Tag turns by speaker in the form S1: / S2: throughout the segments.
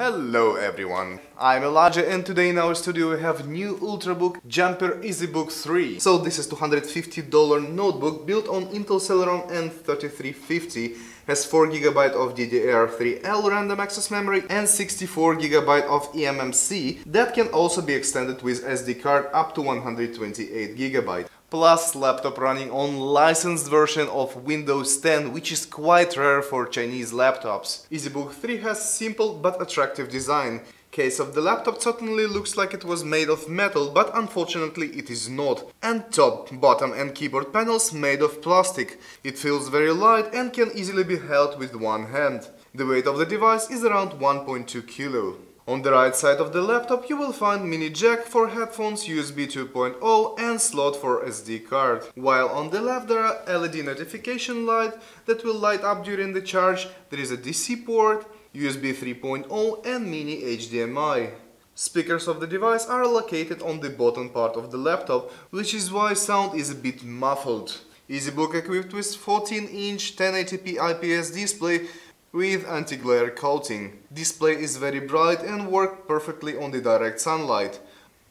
S1: Hello everyone, I'm Elijah and today in our studio we have new Ultrabook Jumper EZbook 3. So this is $250 notebook built on Intel Celeron N3350 has 4GB of DDR3L random access memory and 64GB of eMMC that can also be extended with SD card up to 128GB plus laptop running on licensed version of Windows 10 which is quite rare for Chinese laptops. EZbook 3 has simple but attractive design. Case of the laptop certainly looks like it was made of metal, but unfortunately it is not. And top, bottom and keyboard panels made of plastic. It feels very light and can easily be held with one hand. The weight of the device is around 1.2 kilo. On the right side of the laptop you will find mini jack for headphones, USB 2.0 and slot for SD card. While on the left there are LED notification light that will light up during the charge, there is a DC port, USB 3.0 and mini HDMI. Speakers of the device are located on the bottom part of the laptop, which is why sound is a bit muffled. EZbook equipped with 14-inch 1080p IPS display with anti-glare coating. Display is very bright and work perfectly on the direct sunlight.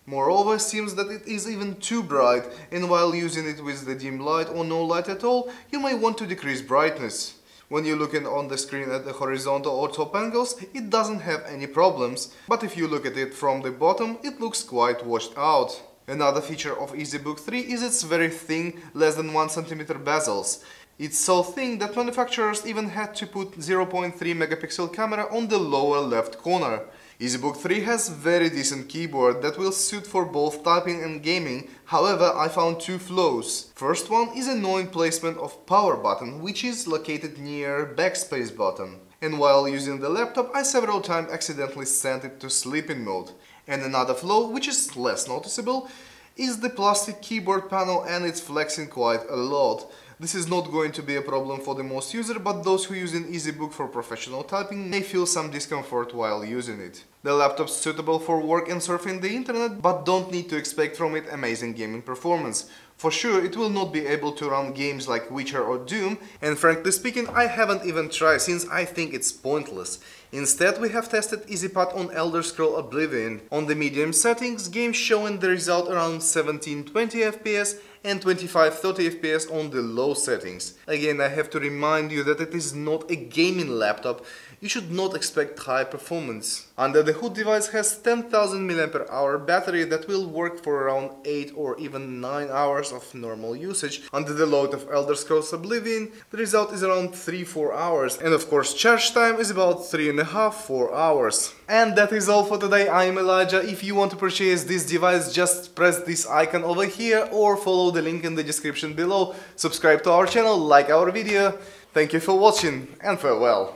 S1: Moreover, seems that it is even too bright and while using it with the dim light or no light at all, you may want to decrease brightness. When you're looking on the screen at the horizontal or top angles, it doesn't have any problems, but if you look at it from the bottom, it looks quite washed out. Another feature of EZbook 3 is its very thin, less than 1cm bezels. It's so thin that manufacturers even had to put 0.3 megapixel camera on the lower left corner. EZbook 3 has very decent keyboard that will suit for both typing and gaming, however I found two flaws. First one is annoying placement of power button which is located near backspace button. And while using the laptop I several times accidentally sent it to sleeping mode. And another flaw, which is less noticeable, is the plastic keyboard panel and it's flexing quite a lot. This is not going to be a problem for the most user, but those who use an EZbook for professional typing may feel some discomfort while using it. The laptop's suitable for work and surfing the internet, but don't need to expect from it amazing gaming performance. For sure, it will not be able to run games like Witcher or Doom, and frankly speaking, I haven't even tried since I think it's pointless. Instead, we have tested EasyPad on Elder Scroll Oblivion. On the medium settings, game showing the result around 1720 FPS and 25-30 FPS on the low settings. Again, I have to remind you that it is not a gaming laptop, you should not expect high performance. Under the hood device has 10,000 mAh battery that will work for around 8 or even 9 hours of normal usage. Under the load of Elder Scrolls Oblivion, the result is around 3-4 hours and of course charge time is about 3.5-4 hours. And that is all for today, I am Elijah. If you want to purchase this device, just press this icon over here or follow the link in the description below. Subscribe to our channel, like our video. Thank you for watching and farewell.